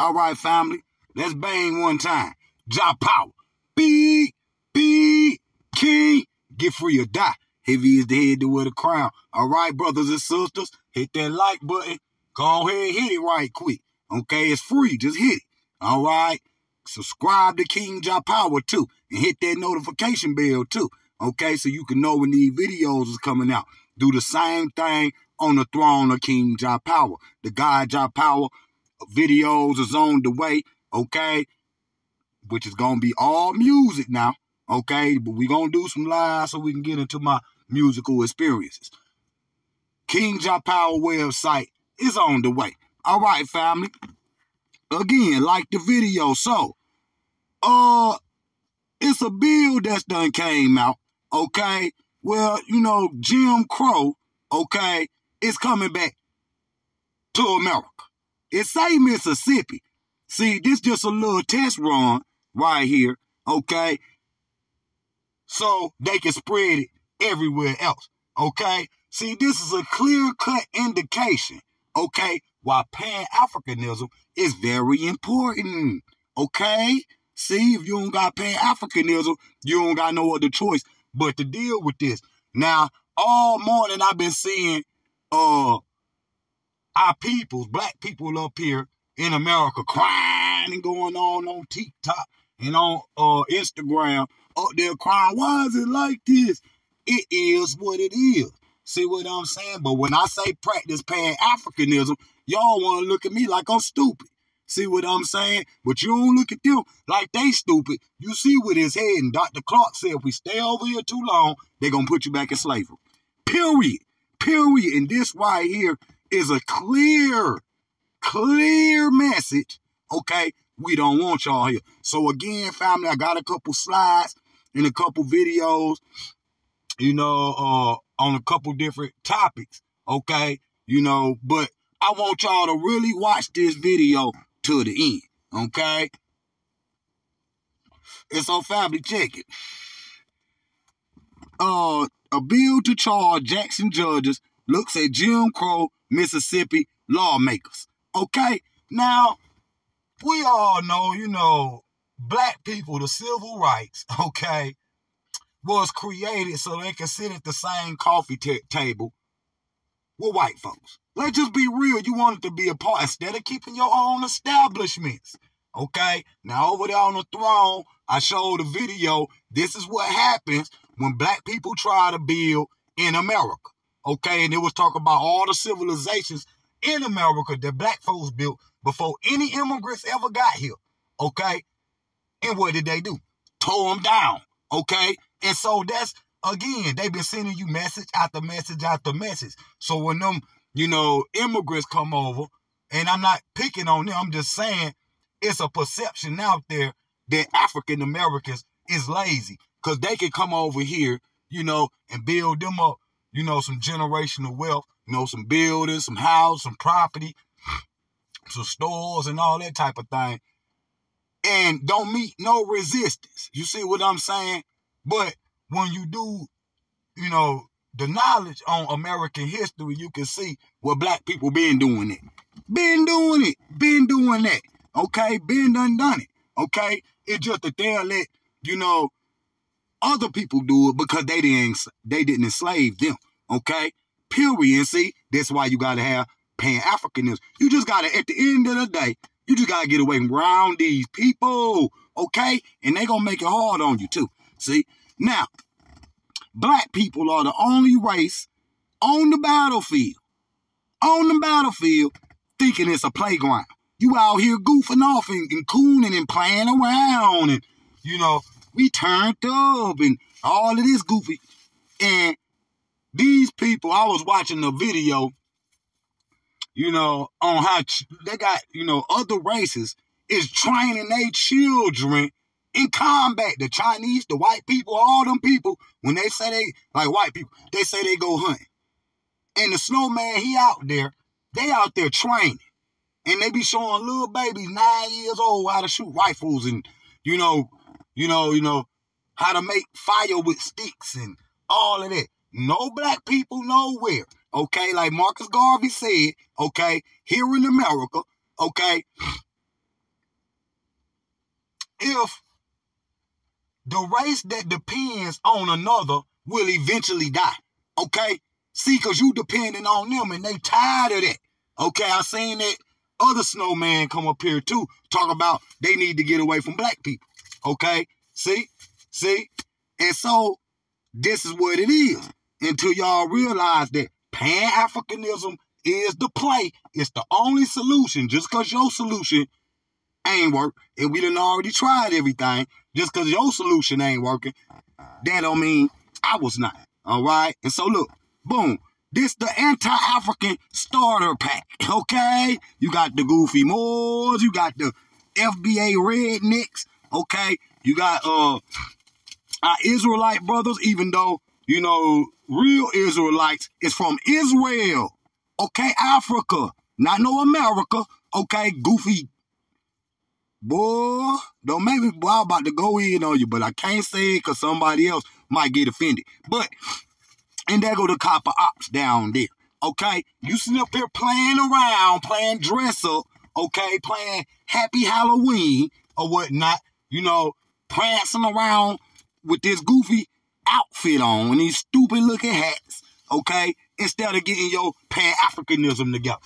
All right, family. Let's bang one time. Jah power. Beat, beat, king. Get free or die. Heavy is the head to wear the crown. All right, brothers and sisters. Hit that like button. Go ahead, hit it right quick. Okay, it's free. Just hit it. All right. Subscribe to King Jah Power too. And hit that notification bell too. Okay, so you can know when these videos is coming out. Do the same thing on the throne of King Jah Power. The God Jah Power videos is on the way. Okay. Which is gonna be all music now. Okay, but we gonna do some live so we can get into my musical experiences. King Jah Power website is on the way. All right, family. Again, like the video. So, uh, it's a bill that's done came out. Okay. Well, you know, Jim Crow, okay, is coming back to America. It say Mississippi. See, this just a little test run right here, okay? So they can spread it everywhere else, okay? See, this is a clear-cut indication, okay, why Pan-Africanism is very important, okay? See, if you don't got Pan-Africanism, you don't got no other choice but to deal with this. Now, all morning I've been seeing uh our peoples, black people up here in America crying and going on on TikTok and on uh Instagram up there crying, why is it like this? It is what it is. See what I'm saying? But when I say practice Pan-Africanism, y'all want to look at me like I'm stupid. See what I'm saying? But you don't look at them like they stupid. You see what his head and Dr. Clark said, if we stay over here too long, they're going to put you back in slavery. Period. Period. And this right here is a clear, clear message. Okay. We don't want y'all here. So again, family, I got a couple slides and a couple videos, you know, uh, on a couple different topics. Okay. You know, but I want y'all to really watch this video to the end. Okay? And so, family, check it. Uh, a bill to charge Jackson judges looks at Jim Crow, Mississippi lawmakers. Okay? Now, we all know, you know, black people, the civil rights, okay, was created so they can sit at the same coffee table with white folks. Let's just be real. You wanted to be a part instead of keeping your own establishments. Okay? Now, over there on the throne, I showed a video. This is what happens when black people try to build in America. Okay? And it was talking about all the civilizations in America that black folks built before any immigrants ever got here. Okay? And what did they do? Tore them down. Okay? And so that's, again, they've been sending you message after message after message. So when them you know, immigrants come over, and I'm not picking on them, I'm just saying it's a perception out there that African Americans is lazy because they can come over here, you know, and build them up, you know, some generational wealth, you know, some buildings, some house, some property, some stores, and all that type of thing, and don't meet no resistance. You see what I'm saying? But when you do, you know, the knowledge on American history, you can see what black people been doing it. Been doing it. Been doing that. Okay? Been done done it. Okay? It's just that they'll let, you know, other people do it because they didn't they didn't enslave them. Okay? Period. See, that's why you gotta have Pan-Africanism. You just gotta, at the end of the day, you just gotta get away from around these people. Okay? And they gonna make it hard on you too. See? Now, black people are the only race on the battlefield, on the battlefield, thinking it's a playground. You out here goofing off and, and cooning and playing around and, you know, we turned up and all of this goofy. And these people, I was watching the video, you know, on how they got, you know, other races is training their children in combat. The Chinese, the white people, all them people, when they say they, like white people, they say they go hunting. And the snowman, he out there, they out there training. And they be showing little babies nine years old how to shoot rifles and, you know, you know, you know, how to make fire with sticks and all of that. No black people nowhere. Okay, like Marcus Garvey said, okay, here in America, okay, if the race that depends on another will eventually die. Okay? See, because you depending on them and they tired of that. Okay, I seen that other snowman come up here too, talk about they need to get away from black people. Okay? See? See? And so this is what it is. Until y'all realize that Pan-Africanism is the play. It's the only solution. Just because your solution ain't work, and we done already tried everything, just because your solution ain't working, that don't mean I was not. All right? And so look, boom. This the anti-African starter pack, okay? You got the Goofy Moors, you got the FBA Rednecks, okay? You got uh our Israelite brothers, even though, you know, real Israelites is from Israel, okay? Africa, not no America, okay? Goofy Boy, don't make me, boy, I'm about to go in on you, but I can't say it because somebody else might get offended. But, and there go the copper ops down there, okay? You sitting up here playing around, playing dress up, okay? Playing happy Halloween or whatnot, you know, prancing around with this goofy outfit on and these stupid looking hats, okay? Instead of getting your Pan-Africanism together.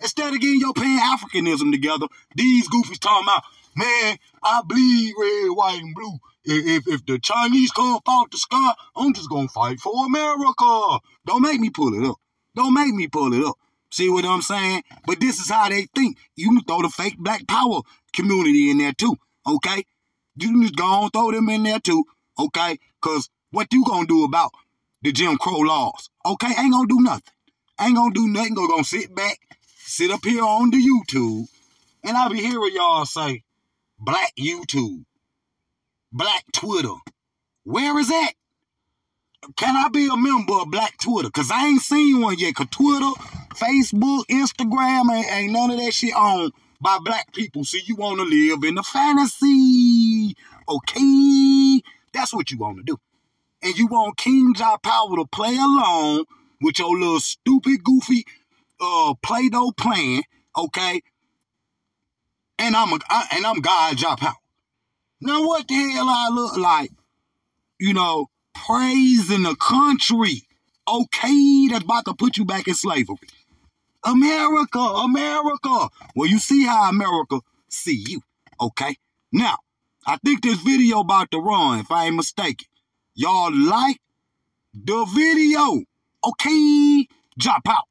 Instead of getting your Pan-Africanism together, these goofies talking about, man, I bleed red, white, and blue. If, if, the Chinese come out the sky, I'm just gonna fight for America. Don't make me pull it up. Don't make me pull it up. See what I'm saying? But this is how they think. You can throw the fake black power community in there too, okay? You can just go and throw them in there too, okay? Cause what you gonna do about the Jim Crow laws? Okay, ain't gonna do nothing. Ain't gonna do nothing. Go gonna sit back sit up here on the YouTube and I'll be hearing y'all say, Black YouTube, Black Twitter. Where is that? Can I be a member of Black Twitter? Because I ain't seen one yet. Because Twitter, Facebook, Instagram, ain't, ain't none of that shit on by black people. See, you want to live in a fantasy. Okay? That's what you want to do. And you want King Jah Power to play along with your little stupid, goofy uh Play-Doh plan, okay? And I'm a I, and I'm God Jah Power. Now what the hell I look like? You know, praising the country, okay? That's about to put you back in slavery. America, America. Well, you see how America see you, okay? Now, I think this video about to run, if I ain't mistaken. Y'all like the video, okay? Drop out.